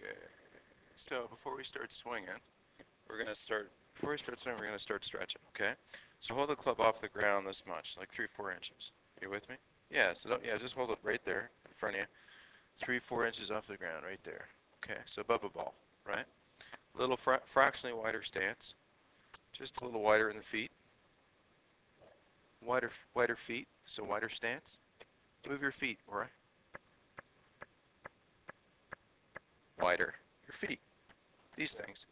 Okay. So before we start swinging, we're gonna start. Before we start swinging, we're gonna start stretching. Okay. So hold the club off the ground this much, like three, four inches. Are You with me? Yeah. So don't, yeah, just hold it right there in front of you. Three, four inches off the ground, right there. Okay. So above a ball, right? A little fra fractionally wider stance. Just a little wider in the feet. Wider, wider feet. So wider stance. Move your feet, all right? Wider. Your feet. These things.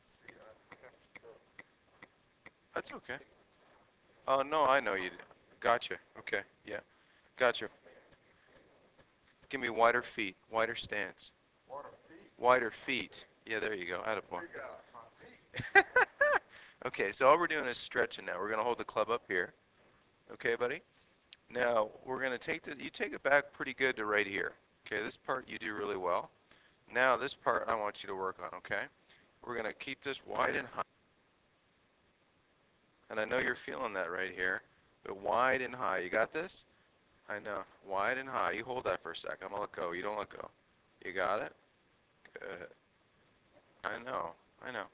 That's okay. Oh, no, I know you. Gotcha. Okay, yeah. Gotcha. Give me wider feet, wider stance. Wider feet. Yeah, there you go. Attaboy. okay, so all we're doing is stretching now. We're going to hold the club up here. Okay, buddy? Now, we're going to take the, you take it back pretty good to right here. Okay, this part you do really well. Now, this part I want you to work on, okay? We're going to keep this wide and high. And I know you're feeling that right here, but wide and high. You got this? I know. Wide and high. You hold that for a sec. I'm going to let go. You don't let go. You got it? Good. I know. I know.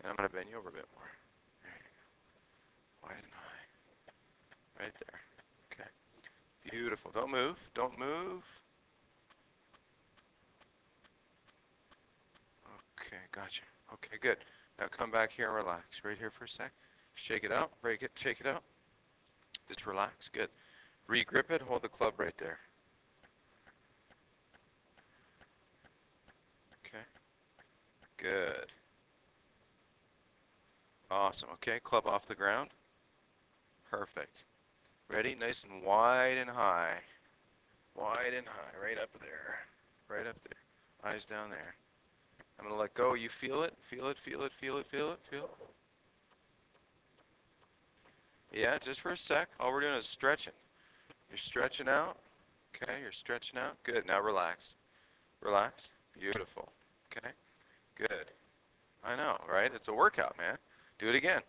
And I'm going to bend you over a bit more. There you go. Wide and high. Right there. Okay. Beautiful. Don't move. Don't move. Okay, gotcha. Okay, good. Now come back here and relax. Right here for a sec. Shake it out. Break it. Shake it out. Just relax. Good. Regrip it. Hold the club right there. Okay. Good. Awesome. Okay, club off the ground. Perfect. Ready? Nice and wide and high. Wide and high. Right up there. Right up there. Eyes down there. I'm going to let go. You feel it? Feel it, feel it, feel it, feel it, feel it. Yeah, just for a sec. All we're doing is stretching. You're stretching out. Okay, you're stretching out. Good. Now relax. Relax. Beautiful. Okay. Good. I know, right? It's a workout, man. Do it again.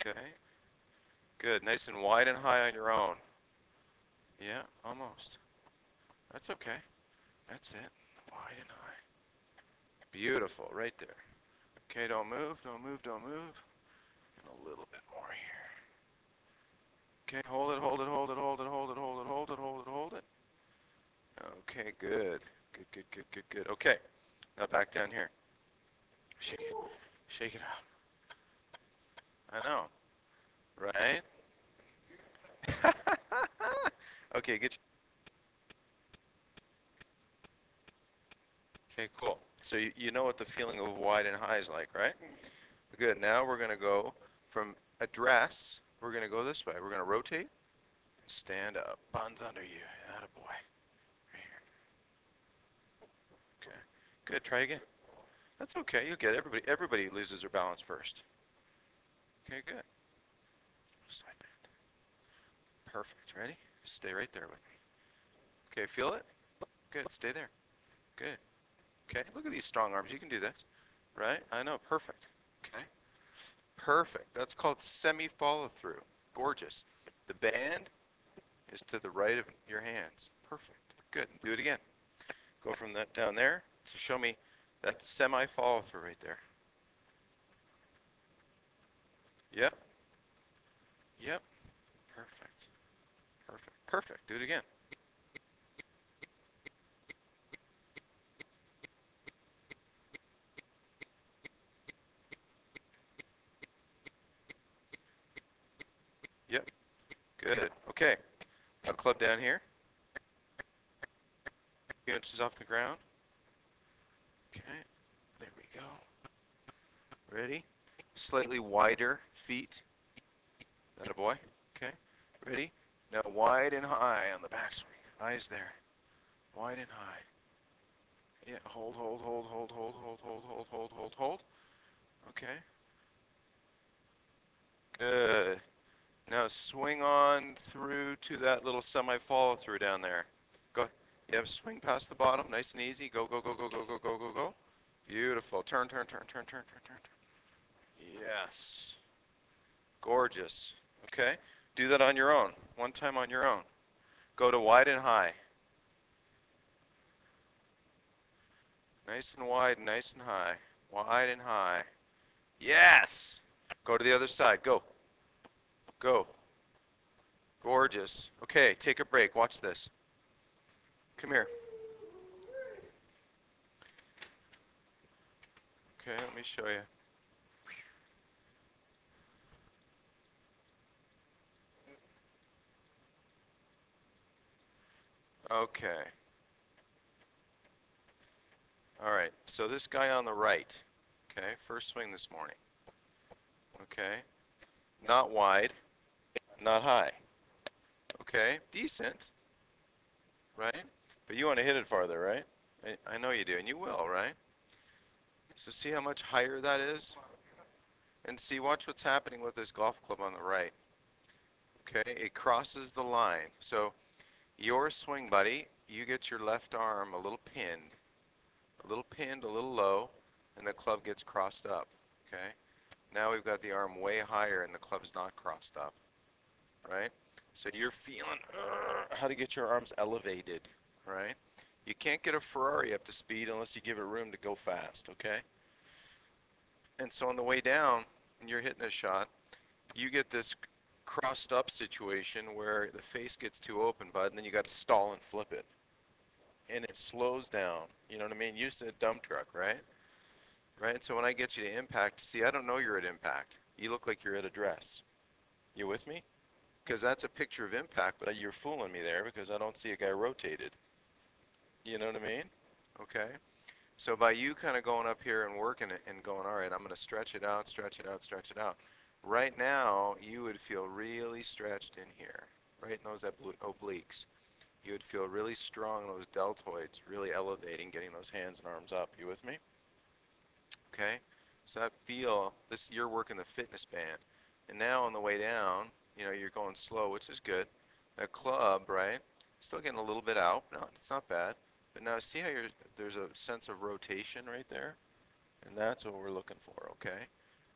Okay. Good. Nice and wide and high on your own. Yeah, almost. That's okay. That's it. Wide and high. Beautiful. Right there. Okay, don't move, don't move, don't move. And a little bit more here. Okay, hold it, hold it, hold it, hold it, hold it, hold it, hold it, hold it, hold it. Okay, good. Good, good, good, good, good. Okay. Now back down here. Shake it. Shake it out. I know. Right? okay, get Okay, cool. So you, you know what the feeling of wide and high is like, right? Good. Now we're going to go from address, we're going to go this way. We're going to rotate, and stand up, buns under you. Attaboy. Right here. Okay. Good. Try again. That's okay. You'll get. Everybody, everybody loses their balance first. Okay, good. Side bend. Perfect. Ready? Stay right there with me. Okay, feel it? Good. Stay there. Good. Okay, look at these strong arms. You can do this. Right? I know. Perfect. Okay. Perfect. That's called semi follow through. Gorgeous. The band is to the right of your hands. Perfect. Good. Do it again. Go from that down there to show me that semi follow through right there. Yep. Yep. Perfect. Perfect. Perfect. Do it again. Yep. Good. Okay. Now club down here. Few inches off the ground. Okay. There we go. Ready? Slightly wider feet. That a boy. Okay. Ready? Now wide and high on the backswing. Eyes there. Wide and high. Yeah, hold, hold, hold, hold, hold, hold, hold, hold, hold, hold, hold. Okay. Good. Now swing on through to that little semi follow through down there. Go. Yep, swing past the bottom, nice and easy. Go, go, go, go, go, go, go, go, go. Beautiful. Turn, turn, turn, turn, turn, turn, turn. Yes. Gorgeous. Okay. Do that on your own. One time on your own. Go to wide and high. Nice and wide, nice and high. Wide and high. Yes! Go to the other side. Go. Go. Gorgeous. Okay, take a break. Watch this. Come here. Okay, let me show you. Okay. All right, so this guy on the right, okay, first swing this morning. Okay, not wide, not high. Okay, decent, right? But you want to hit it farther, right? I, I know you do, and you will, right? So see how much higher that is? And see, watch what's happening with this golf club on the right. Okay, it crosses the line. So your swing, buddy, you get your left arm a little pinned, a little pinned, a little low, and the club gets crossed up. Okay, now we've got the arm way higher and the club's not crossed up, right? So you're feeling uh, how to get your arms elevated, right? You can't get a Ferrari up to speed unless you give it room to go fast, okay? And so on the way down, when you're hitting a shot, you get this crossed up situation where the face gets too open, bud, and then you got to stall and flip it. And it slows down. You know what I mean? Use a dump truck, right? Right? So when I get you to impact, see, I don't know you're at impact. You look like you're at address. You with me? Because that's a picture of impact, but you're fooling me there because I don't see a guy rotated. You know what I mean? Okay. So by you kind of going up here and working it and going, all right, I'm going to stretch it out, stretch it out, stretch it out. Right now, you would feel really stretched in here, right in those obliques. You would feel really strong in those deltoids, really elevating, getting those hands and arms up. You with me? Okay. So that feel, this you're working the fitness band. And now on the way down, you know, you're going slow, which is good. A club, right? Still getting a little bit out. No, it's not bad. But now see how you're, there's a sense of rotation right there? And that's what we're looking for, okay?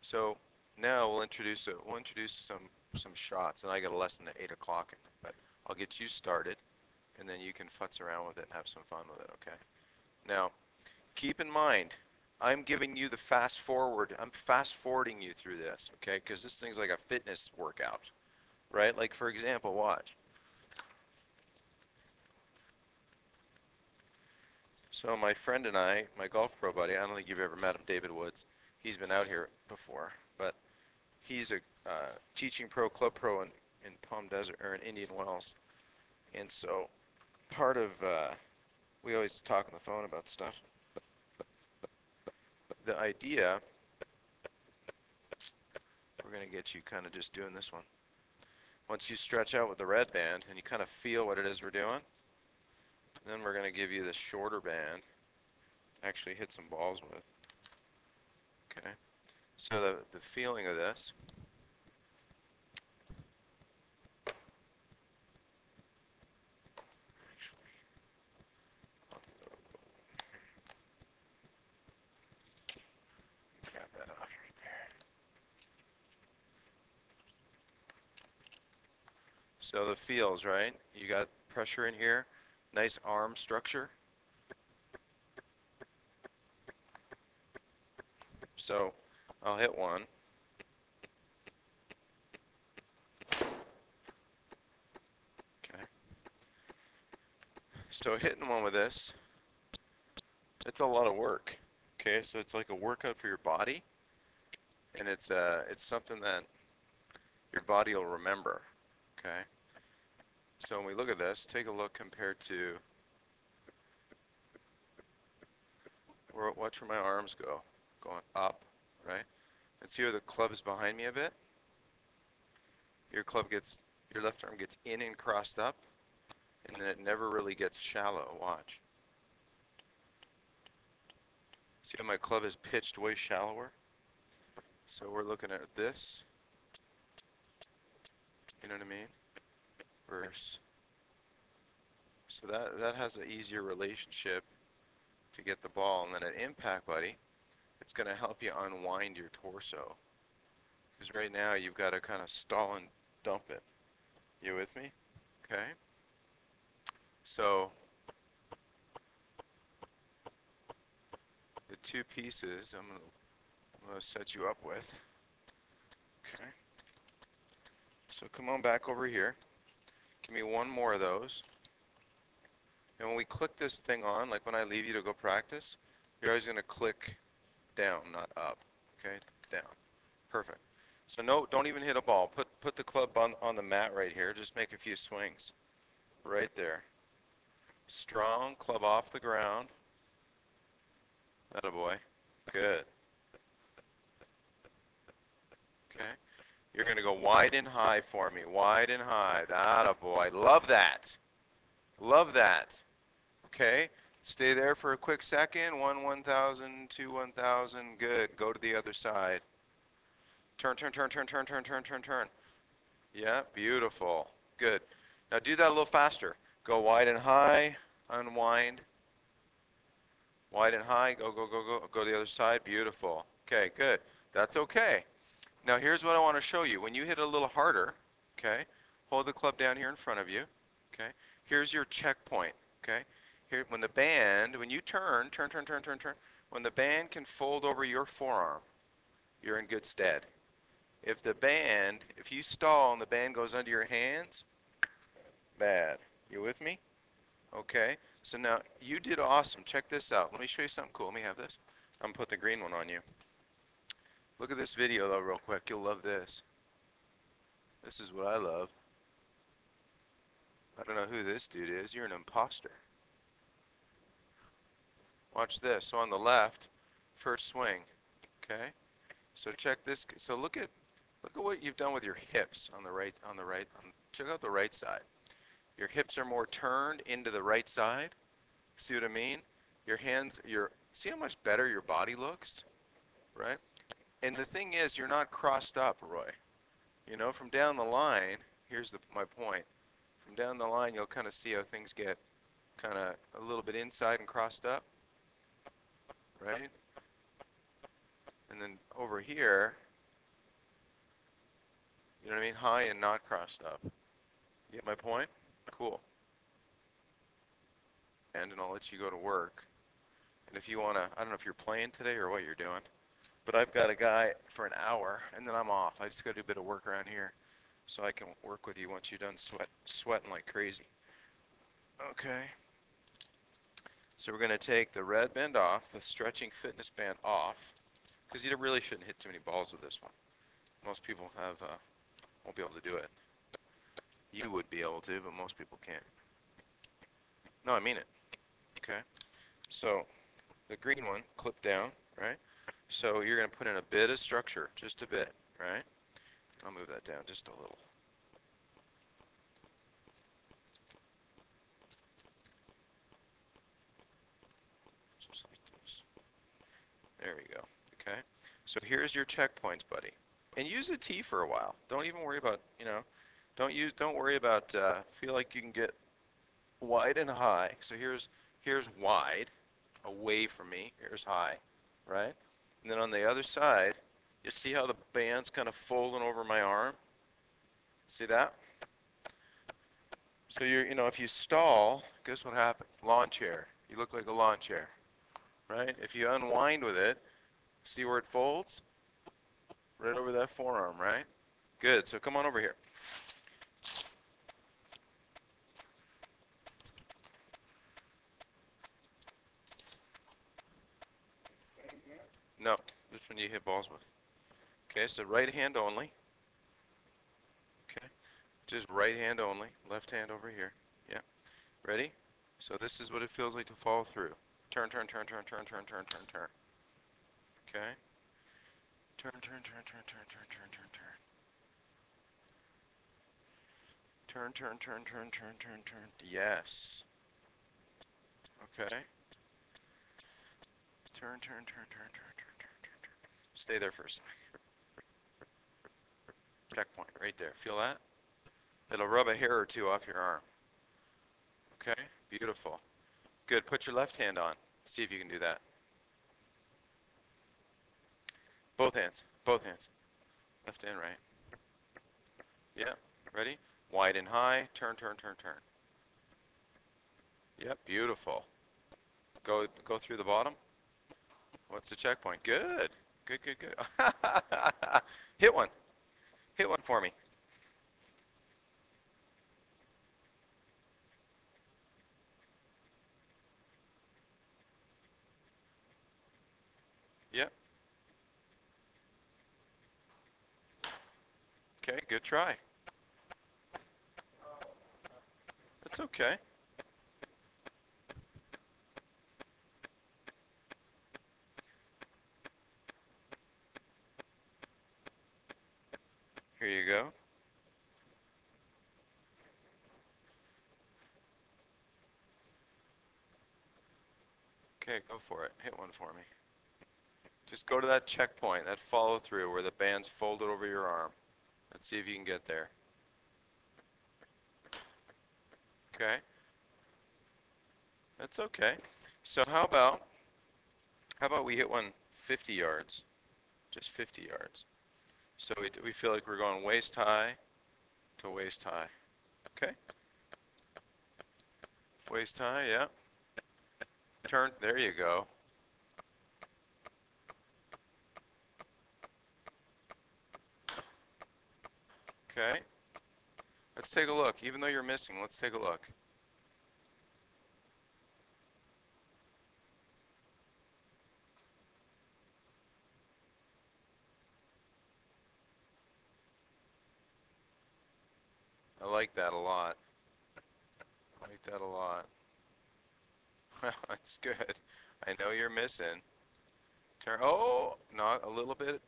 So now we'll introduce a, we'll introduce some some shots, and I got a lesson at eight o'clock, but I'll get you started, and then you can futz around with it and have some fun with it, okay? Now, keep in mind, I'm giving you the fast forward. I'm fast forwarding you through this, okay? Because this thing's like a fitness workout, right? Like for example, watch. So my friend and I, my golf pro buddy, I don't think you've ever met him, David Woods. He's been out here before, but he's a uh, teaching pro, club pro in, in Palm Desert or in Indian Wells. And so part of, uh, we always talk on the phone about stuff. The idea, we're going to get you kind of just doing this one. Once you stretch out with the red band and you kind of feel what it is we're doing, then we're going to give you this shorter band actually hit some balls with. Okay. So the, the feeling of this So the feels, right? You got pressure in here. Nice arm structure. So I'll hit one. Okay. So hitting one with this, it's a lot of work. Okay, so it's like a workout for your body, and it's uh, it's something that your body will remember. Okay. So when we look at this, take a look compared to, watch where my arms go, going up, right? And see where the club is behind me a bit? Your club gets, your left arm gets in and crossed up, and then it never really gets shallow, watch. See how my club is pitched way shallower? So we're looking at this, you know what I mean? So that, that has an easier relationship to get the ball. And then at impact, buddy, it's going to help you unwind your torso. Because right now you've got to kind of stall and dump it. You with me? Okay. So the two pieces I'm gonna, I'm gonna set you up with. Okay. So come on back over here. Give me one more of those. And when we click this thing on, like when I leave you to go practice, you're always gonna click down, not up. Okay, down. Perfect. So no, don't even hit a ball. Put put the club on, on the mat right here. Just make a few swings. Right there. Strong, club off the ground. That a boy. Good. Okay. You're going to go wide and high for me. Wide and high. That a boy. Love that. Love that. Okay. Stay there for a quick second. One 1,000, two 1,000. Good. Go to the other side. Turn, turn, turn, turn, turn, turn, turn, turn, turn. Yeah, beautiful. Good. Now do that a little faster. Go wide and high, unwind. Wide and high, go, go, go, go, go to the other side. Beautiful. Okay, good. That's okay. Now here's what I want to show you. When you hit a little harder, okay, hold the club down here in front of you. Okay, here's your checkpoint. Okay, here when the band, when you turn, turn, turn, turn, turn, turn, when the band can fold over your forearm, you're in good stead. If the band, if you stall and the band goes under your hands, bad. You with me? Okay. So now you did awesome. Check this out. Let me show you something cool. Let me have this. I'm gonna put the green one on you. Look at this video though real quick. You'll love this. This is what I love. I don't know who this dude is. You're an imposter. Watch this. So on the left, first swing. Okay. So check this. So look at look at what you've done with your hips on the right on the right. On, check out the right side. Your hips are more turned into the right side. See what I mean? Your hands, your see how much better your body looks, right? And the thing is, you're not crossed up, Roy. You know, from down the line, here's the, my point. From down the line, you'll kind of see how things get kind of a little bit inside and crossed up, right? And then over here, you know what I mean? High and not crossed up. You get my point? Cool. And, and I'll let you go to work. And if you want to, I don't know if you're playing today or what you're doing, but I've got a guy for an hour and then I'm off. I just got to do a bit of work around here so I can work with you once you're done sweat, sweating like crazy. Okay. So we're going to take the red band off, the stretching fitness band off, because you really shouldn't hit too many balls with this one. Most people have uh, won't be able to do it. You would be able to, but most people can't. No, I mean it. Okay. So the green one, clip down, right? So you're going to put in a bit of structure, just a bit, right? I'll move that down just a little. Just like this. There we go. Okay. So here's your checkpoints, buddy. And use the T for a while. Don't even worry about, you know, don't use, don't worry about, uh, feel like you can get wide and high. So here's, here's wide, away from me. Here's high, right? And then on the other side, you see how the band's kind of folding over my arm? See that? So you're, you know, if you stall, guess what happens? Lawn chair. You look like a lawn chair, right? If you unwind with it, see where it folds? Right over that forearm, right? Good. So come on over here. No, which one you hit balls with. Okay, so right hand only. Okay, just right hand only. Left hand over here. Yeah. Ready? So this is what it feels like to fall through. Turn, turn, turn, turn, turn, turn, turn, turn, turn. Okay. Turn, turn, turn, turn, turn, turn, turn, turn, turn. Turn, turn, turn, turn, turn, turn, turn. Yes. Okay. Turn, turn, turn, turn, turn, turn, turn, turn, turn. Stay there for a sec. Checkpoint right there. Feel that? It'll rub a hair or two off your arm. Okay, beautiful. Good. Put your left hand on. See if you can do that. Both hands. Both hands. Left and right. Yeah. Ready? Wide and high. Turn, turn, turn, turn. Yep. Beautiful. Go, go through the bottom. What's the checkpoint? Good. Good, good, good. Hit one. Hit one for me. Yep. Okay, good try. That's okay. Here you go. Okay, go for it. Hit one for me. Just go to that checkpoint, that follow through where the band's folded over your arm. Let's see if you can get there. Okay. That's okay. So how about how about we hit one 50 yards? Just 50 yards. So we, we feel like we're going waist high to waist high. Okay? Waist high, yeah. Turn, there you go. Okay. Let's take a look. Even though you're missing, let's take a look. I like that a lot. I like that a lot. Well, that's good. I know you're missing. Turn. Oh, not a little bit.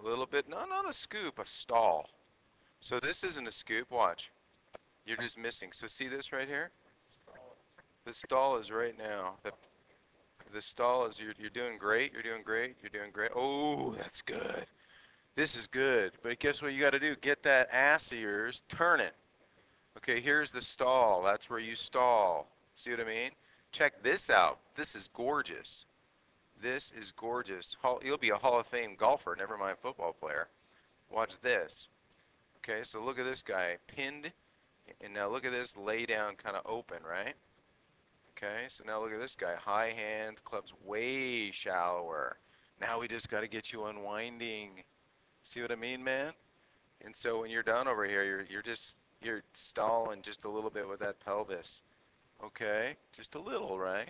A little bit. No, not a scoop. A stall. So this isn't a scoop. Watch. You're just missing. So see this right here? The stall is right now. The the stall is you're you're doing great. You're doing great. You're doing great. Oh, that's good. This is good. But guess what you got to do? Get that ass of yours, turn it. Okay, here's the stall. That's where you stall. See what I mean? Check this out. This is gorgeous. This is gorgeous. You'll be a Hall of Fame golfer, never mind football player. Watch this. Okay, so look at this guy, pinned, and now look at this lay down kind of open, right? Okay, so now look at this guy, high hands, clubs way shallower. Now we just got to get you unwinding. See what I mean, man? And so when you're down over here, you're you're just you're stalling just a little bit with that pelvis. Okay, just a little, right?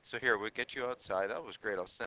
So here, we'll get you outside. That was great. I'll send